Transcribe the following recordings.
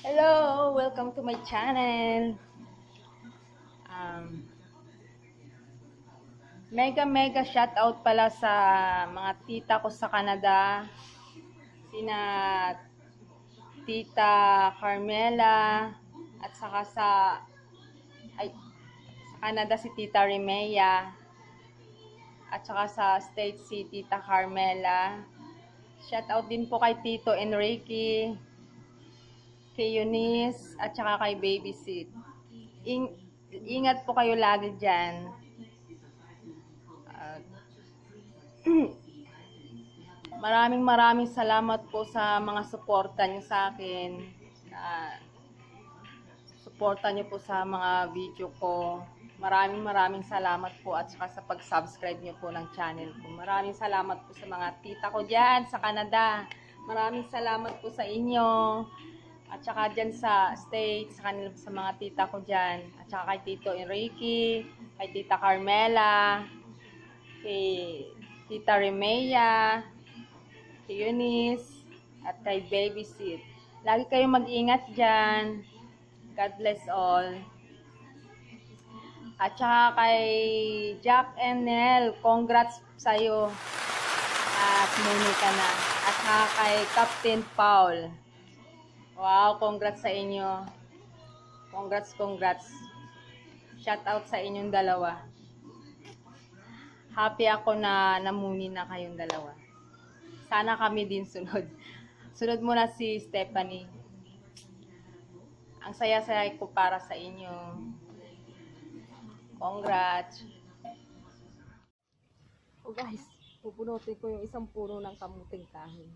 Hello! Welcome to my channel. Um, mega mega shout out pala sa mga tita ko sa Canada. Sina Tita Carmela at saka sa ay, sa Canada si Tita Remea at saka sa State si Tita Carmela. Shout out din po kay Tito Enrique, kay Eunice, at saka kay Baby Sid. Ing ingat po kayo lagi dyan. At, maraming maraming salamat po sa mga suporta nyo sa akin. Uh, suporta nyo po sa mga video ko. Maraming maraming salamat po at saka sa pag-subscribe nyo po ng channel ko. Maraming salamat po sa mga tita ko dyan sa Canada. Maraming salamat po sa inyo. At saka dyan sa States, sa, kanila, sa mga tita ko dyan. At saka kay Tito Enrique, kay Tita Carmela, kay Tita Remea, kay Eunice, at kay Baby Sid. Lagi kayong mag-ingat dyan. God bless all. At saka kay Jack and Nell, congrats sa'yo. At muni ka na. At saka kay Captain Paul. Wow, congrats sa inyo. Congrats, congrats. Shout out sa inyong dalawa. Happy ako na namuni na kayong dalawa. Sana kami din sunod. Sunod muna si Stephanie. Ang saya-saya ko para sa inyo. Congrats! Oh guys, pupunutin ko yung isang puno ng kamuting kahoy.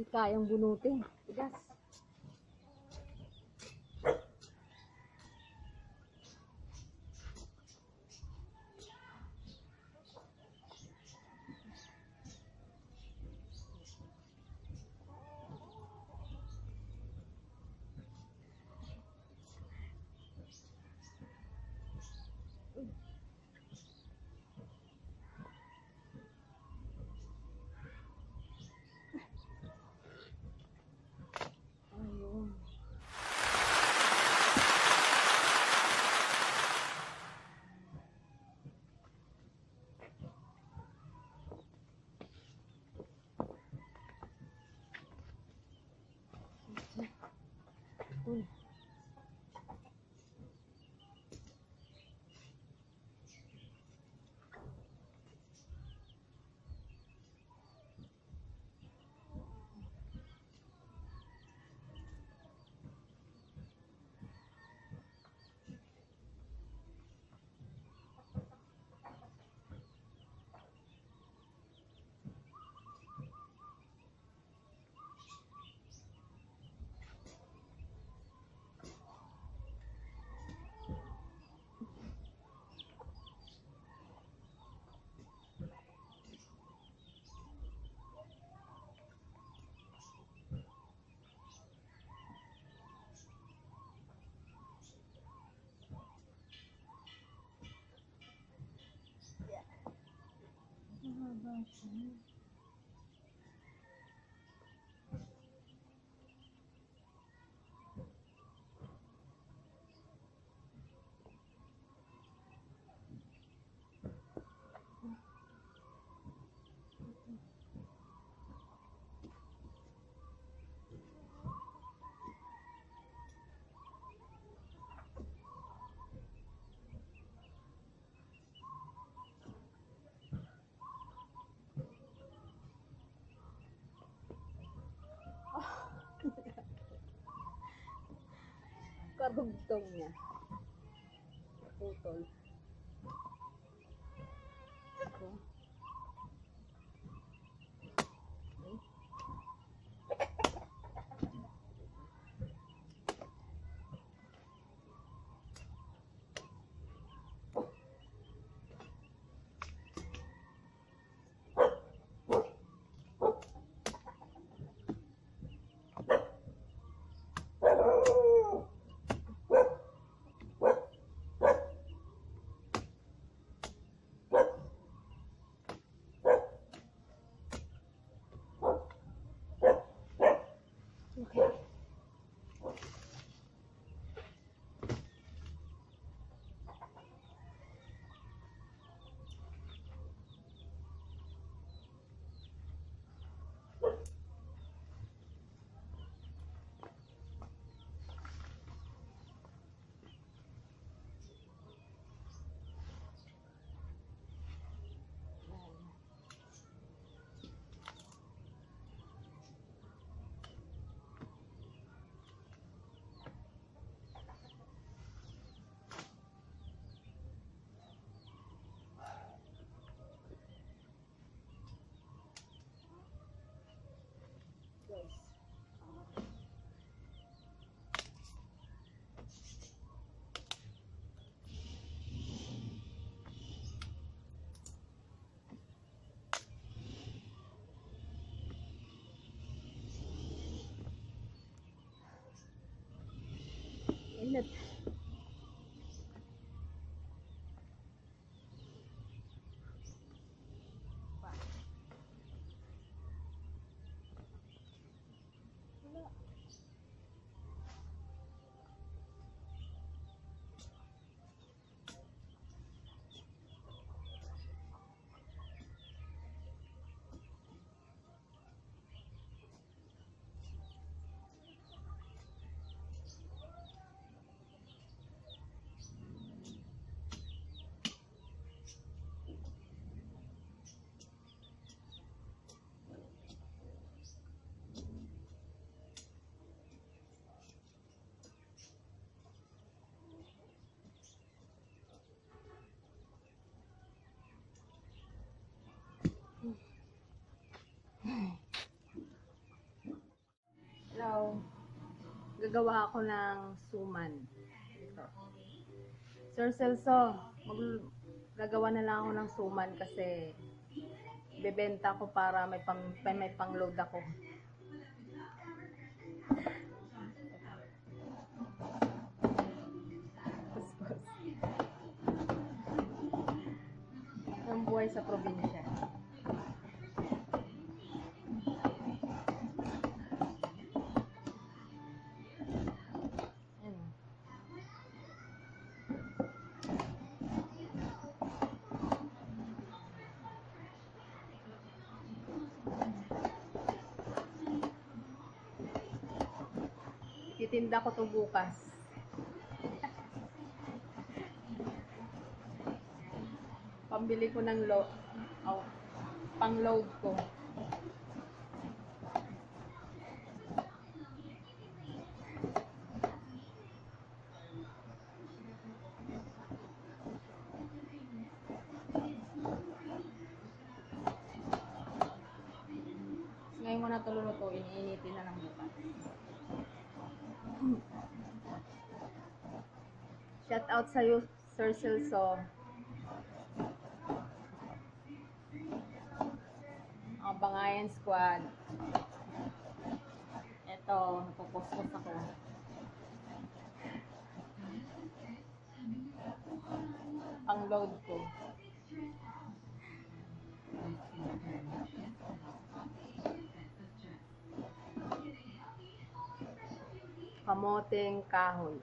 Hindi kayang bunutin. Tigas. 別に。Siya. Karugtong niya. Putol. in the Gagawa ako ng suman. Ito. Sir Celso, mag gagawa na lang ako ng suman kasi bebenta ko para may pang may, pang-load ako. Ang buhay sa probinsya. Titinda ko to bukas. Pambili ko ng lo oh, pang load ko. Ngayon mo na ito lulutuin, iinitin na ng bukas. Shout out sa'yo, Sir Celso. Ang Bangayan Squad. Ito, napupuspos ako. Pang load ko. Kamoteng kahoy.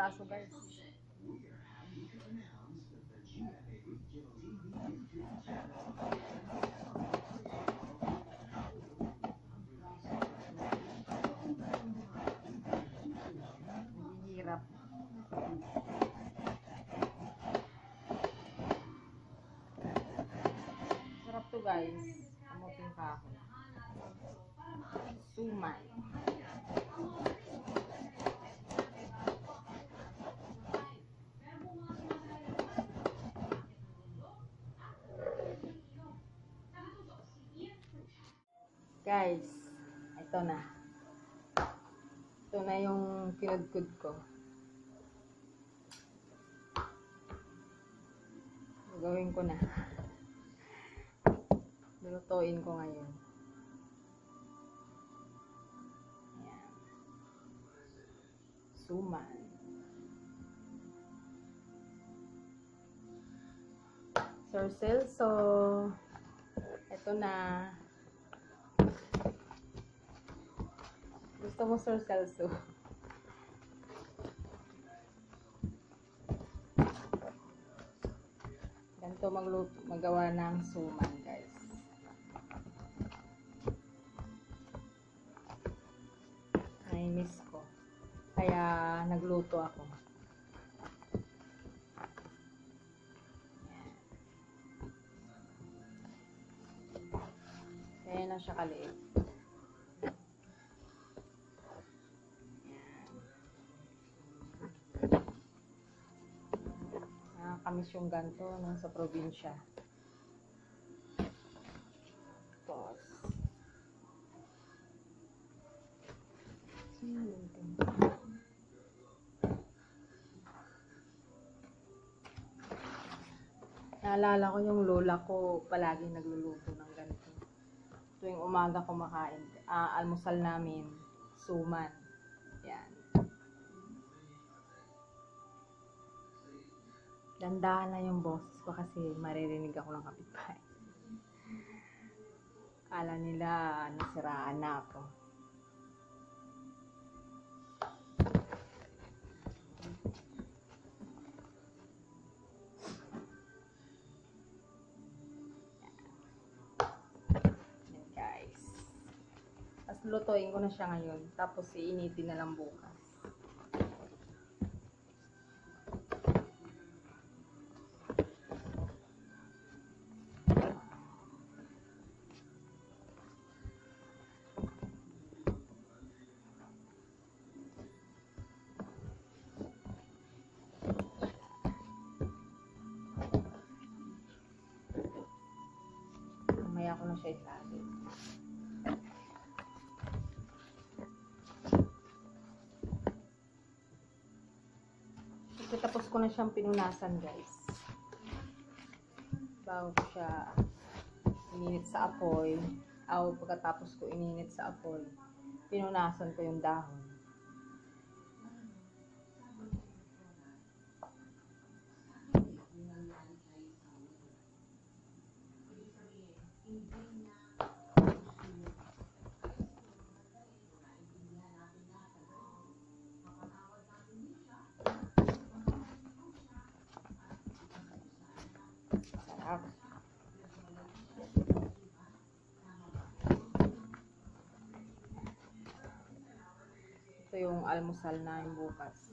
Braso guys. Naghihirap. Sarap to guys. Kamuting kahoy. Sumay. Guys, ito na. Ito na yung kinudkud ko. Gagawin ko na. Lulutuin ko ngayon. Ayan. Suman. Sir Celso. Ito na. Gusto mo Sir Celso? Ganito magluto, magawa ng suman, Nakakamiss yung ganito nung sa probinsya. Tapos, Naalala ko yung lola ko palagi nagluluto ng ganito. Tuwing umaga kumakain, ah, almusal namin, suman. Dandahan na yung boses ko kasi maririnig ako ng kapitbahay. Kala nila nasiraan na ako. Yan guys. Tapos lutuin ko na siya ngayon. Tapos iinitin na lang bukas. Ko na siya. Kasi tapos ko na siyang pinunasan guys. Bago ko siya ininit sa apoy. Aw, pagkatapos ko ininit sa apoy, pinunasan ko yung dahon. Sarap. Ito yung almusal namin bukas.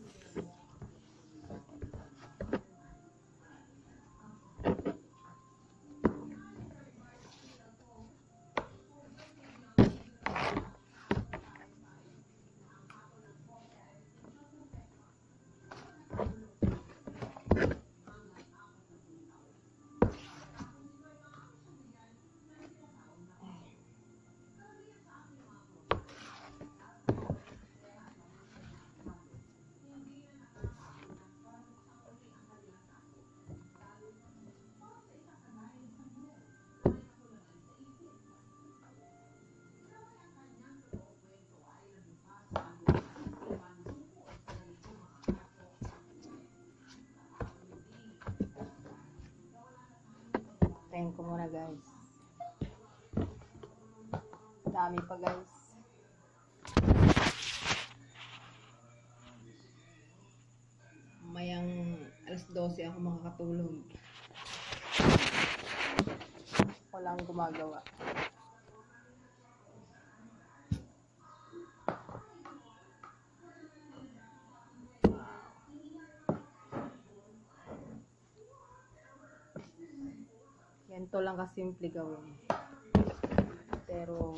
Tayin ko muna guys. Dami pa guys. Mayang alas 12 ako makakatulog. Walang gumagawa. Ganito lang kasimple gawin. Pero,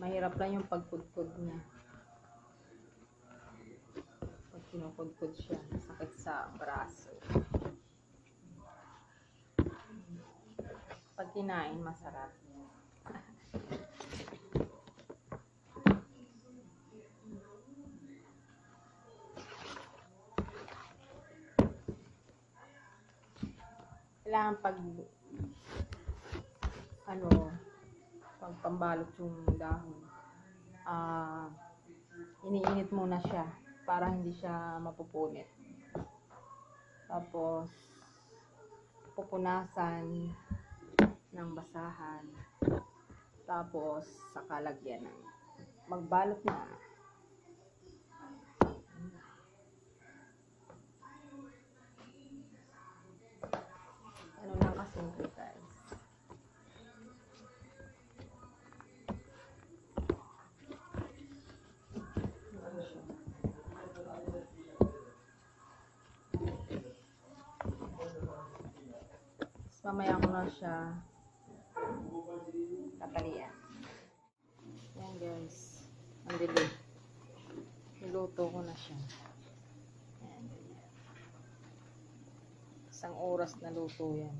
mahirap lang yung pagkudkod niya. Pag kinukudkod siya, sakit sa braso. Pag kinain, masarap. Kailangan pag ano, pag pambalot yung dahon, ah, iniinit muna siya para hindi siya mapupunit. Tapos, pupunasan ng basahan. Tapos, saka lagyan ng magbalot na. Ano lang kasimple guys. Ano siya? Tapos mamaya ko na siya tatalian. Yan guys. Ang dili. Niluto ko na siya. Yan. Isang oras na luto yan.